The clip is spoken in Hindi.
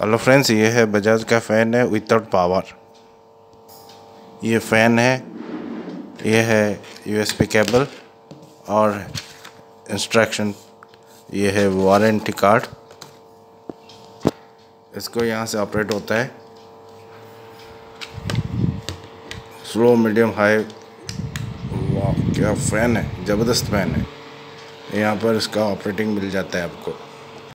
हेलो फ्रेंड्स, ये है बजाज का फ़ैन है विदाउट पावर। ये फ़ैन है, ये है यूएसपी केबल और इंस्ट्रक्शन ये है वारंटी कार्ड इसको यहाँ से ऑपरेट होता है। स्लो मीडियम हाई वाह, क्या फ़ैन है, ज़बरदस्त फ़ैन है। यहाँ पर इसका ऑपरेटिंग मिल जाता है आपको।